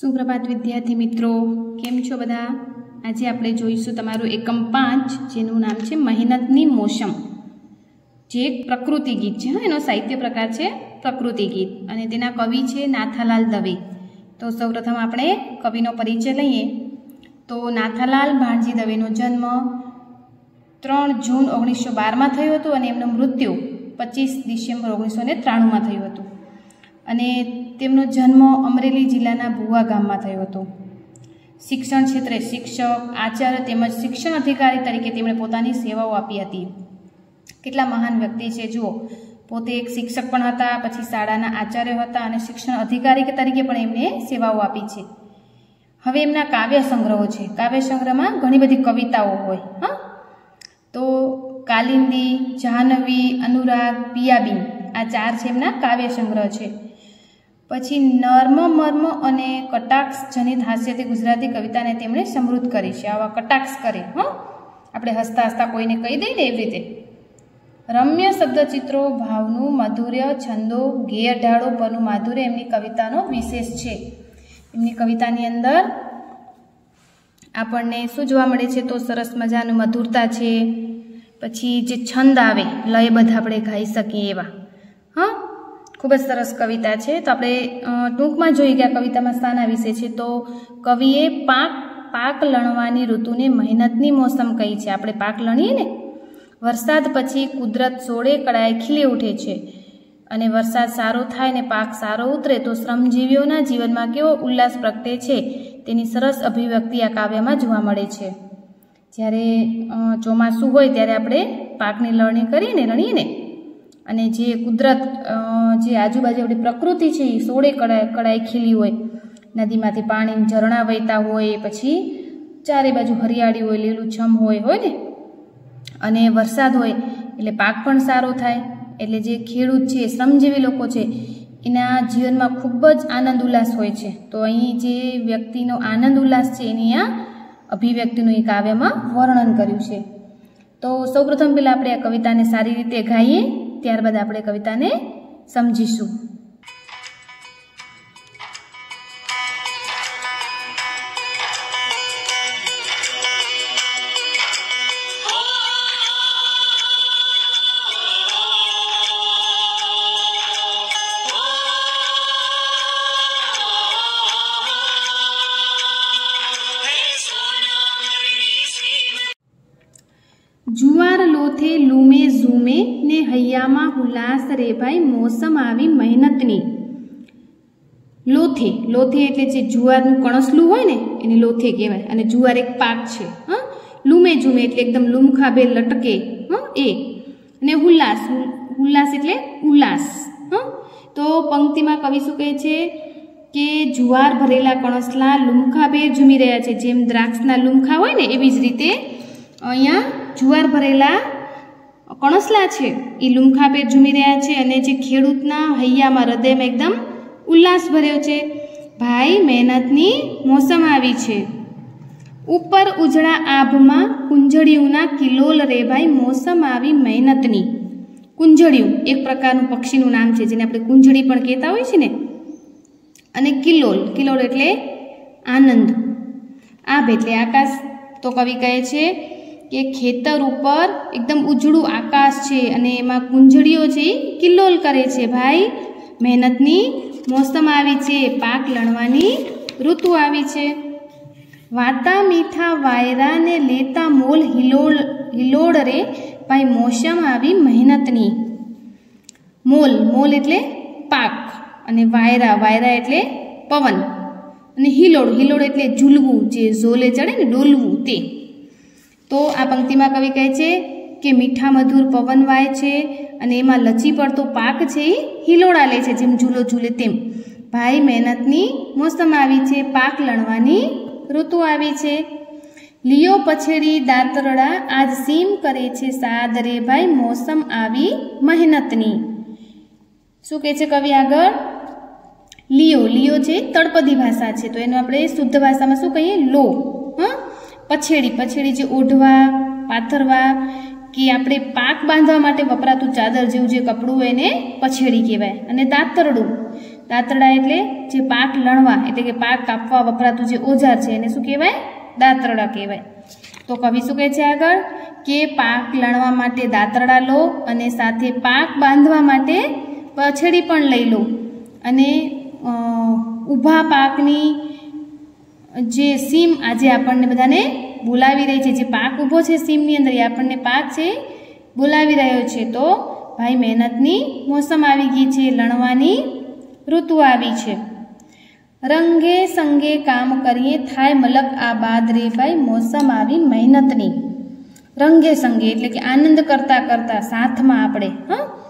સુપ્રભાત વિદ્યાર્થી મિત્રો, કેમ છો બધા? આજે આપણે જોઈશું તમારું એકમ પાંચ, જેનું નામ છે મહેનતની મોસમ. જે એક પ્રકૃતિ ગીત છે, હા, એનો સાહિત્ય પ્રકાર છે પ્રકૃતિ ગીત. અને તેના કવિ છે નાથાલાલ દવે. તો સૌપ્રથમ આપણે કવિનો પરિચય લઈએ. તો નાથાલાલ ભાણજી દવેનો જન્મ ત્રણ જૂન ઓગણીસો બારમાં થયો હતો અને એમનું મૃત્યુ પચીસ ડિસેમ્બર ઓગણીસો ને ત્રાણુંમાં થયું હતું. અને તેમનો જન્મ અમરેલી જિલ્લાના ભુવા ગામમાં થયો હતો. શિક્ષણ ક્ષેત્રે શિક્ષક, આચાર્ય તેમજ શિક્ષણ અધિકારી તરીકે તેમણે પોતાની સેવાઓ આપી હતી. કેટલા મહાન વ્યક્તિ છે, જુઓ. પોતે એક શિક્ષક પણ હતા, પછી શાળાના આચાર્ય હતા અને શિક્ષણ અધિકારી તરીકે પણ એમને સેવાઓ આપી છે. હવે એમના કાવ્ય સંગ્રહો છે. કાવ્ય સંગ્રહમાં ઘણી બધી કવિતાઓ હોય, હા. તો કાલિંદી, જાહ્નવી, અનુરાગ, પિયાબીન આ ચાર છે એમના કાવ્ય સંગ્રહ છે. પછી નર્મ, મર્મ અને કટાક્ષ જનિત હાસ્યથી ગુજરાતી કવિતાને તેમણે સમૃદ્ધ કરી છે. આવા કટાક્ષ કરે, હં. આપણે હસતા હસતા કોઈને કહી દઈએ ને એવી રીતે. રમ્ય શબ્દચિત્રો, ભાવનું માધુર્ય, છંદો ગેર ઢાળો પરનું માધુર્ય એમની કવિતાનો વિશેષ છે. એમની કવિતાની અંદર આપણને શું જોવા મળે છે? તો સરસ મજાનું મધુરતા છે. પછી જે છંદ આવે, લય બધા આપણે ગાઈ શકીએ એવા. હા? ખૂબ જ સરસ કવિતા છે. તો આપણે ટૂંકમાં કે આ કવિતામાં શાના વિશે છે. તો કવિએ પાક પાક લણવાની ઋતુને મહેનતની મોસમ કહી છે. આપણે પાક લણીએ ને? વરસાદ પછી કુદરત સોળે કળાએ ખીલી ઉઠે છે. અને વરસાદ સારો થાય ને પાક સારો ઉતરે, તો શ્રમજીવીઓના જીવનમાં કેવો ઉલ્લાસ પ્રગટે છે, તેની સરસ અભિવ્યક્તિ આ કાવ્યમાં જોવા મળે છે. જ્યારે ચોમાસું હોય ત્યારે આપણે પાકની લણણી કરીએ ને લણીએ ને? અને જે કુદરત જે આજુબાજુ આપણી પ્રકૃતિ છે એ સોળે કળાએ કડાઈ ખીલી હોય. નદીમાંથી પાણી ઝરણા વહેતા હોય, પછી ચારે બાજુ હરિયાળી હોય લીલુંછમ હોય હોય ને? અને વરસાદ હોય, એટલે પાક પણ સારો થાય. એટલે જે ખેડૂત છે, શ્રમજીવી લોકો છે, એના જીવનમાં ખૂબ જ આનંદ ઉલ્લાસ હોય છે. તો અહીં જે વ્યક્તિનો આનંદ ઉલ્લાસ છે, એની આ અભિવ્યક્તિનું એ કાવ્યમાં વર્ણન કર્યું છે. તો સૌપ્રથમ પહેલાં આપણે આ કવિતાને સારી રીતે ગાઈએ. ત્યારબાદ આપણે કવિતાને સમજીશું. જુવાર લોથે લૂમે ઝૂમે ને હૈયામાં હુલાસ રે ભાઈ મોસમ આવી મહેનતની. લોથે લોથે એટલે જે જુવારનું કણસલું હોય ને, એને લોથે કહેવાય. અને જુવાર એક પાક છે, હા? લૂમે ઝૂમે એટલે એકદમ લૂમખાબે લટકે, હા? એ. અને ઉલ્લાસ ઉલ્લાસ એટલે ઉલ્લાસ હા? તો પંક્તિમાં કવિ શું કહે છે કે જુવાર ભરેલા કણસલા લૂમખાબેર ઝૂમી રહ્યા છે. જેમ દ્રાક્ષના લૂમખા હોય ને, એવી જ રીતે અહીંયા જુવાર ભરેલા કણસલા છે. એ લુમખાપેર ઝૂમી રહ્યા છે અને જે ખેડૂતના હૈયામાં હૃદયમાં એકદમ ઉલ્લાસ ભર્યો છે. ભાઈ, મહેનતની મોસમ આવી છે. ઉપર ઉજળા આભમાં કુંજળિયુંના કિલોલ રે ભાઈ, મોસમ આવી મહેનતની. કુંજળિયું, એક પ્રકારનું પક્ષીનું નામ છે, જેને આપણે કુંજળી પણ કહેતા હોય છે ને. અને કિલોલ કિલોલ એટલે આનંદ. આભ એટલે આકાશ, તો કવિ કહે છે કે ખેતર ઉપર એકદમ ઉજળું આકાશ છે અને એમાં કુંજળીઓ છે કિલ્લોલ કરે છે. ભાઈ, મહેનતની મોસમ આવી છે. પાક લણવાની ઋતુ આવી છે. વાતા મીઠા વાયરાને લેતા મોલ હિલોળ હિલોળ રે. ભાઈ, મોસમ આવી મહેનતની. મોલ મોલ એટલે પાક અને વાયરા વાયરા એટલે પવન અને હિલોળ હિલોળ એટલે ઝૂલવું, જે ઝોલે ચડે ને ડોલવું તે. તો આ પંક્તિમાં કવિ કહે છે કે મીઠા મધુર પવન વાય છે અને એમાં લચી પડતો પાક છે એ હિલોડા લે છે જેમ ઝૂલો ઝૂલે તેમ. ભાઈ મહેનતની મોસમ આવી છે, પાક લણવાની ઋતુ આવી છે. લિયો પછેડી દાંતરડા આજ સીમ કરે છે, સાદ રે ભાઈ મોસમ આવી મહેનતની. શું કહે છે કવિ આગળ? લિયો લિયો છે તળપદી ભાષા છે, તો એનું આપણે શુદ્ધ ભાષામાં શું કહીએ? લો. પછેડી પછેડી જે ઓઢવા, પાથરવા કે આપણે પાક બાંધવા માટે વપરાતું ચાદર જેવું જે કપડું હોય એને પછેડી કહેવાય. અને દાંતરડું. દાંતરડા એટલે જે પાક લણવા, એટલે કે પાક કાપવા વપરાતું જે ઓજાર છે એને શું કહેવાય? દાંતરડા કહેવાય. તો કવિ શું કહે છે આગળ? કે પાક લણવા માટે દાંતરડા લો અને સાથે પાક બાંધવા માટે પછેડી પણ લઈ લો. અને ઊભા પાકની જે સીમ આજે આપણને બધાને બોલાવી રહી છે, જે પાક ઊભો છે સીમની અંદર, એ આપણને પાક છે બોલાવી રહ્યો છે. તો ભાઈ, મહેનતની મોસમ આવી ગઈ છે, લણવાની ઋતુ આવી છે. રંગે સંગે કામ કરીએ, થાય મલક આ બાદ રે ભાઈ, મોસમ આવી મહેનતની. રંગે સંગે, એટલે કે આનંદ કરતાં કરતાં, સાથમાં આપણે, હા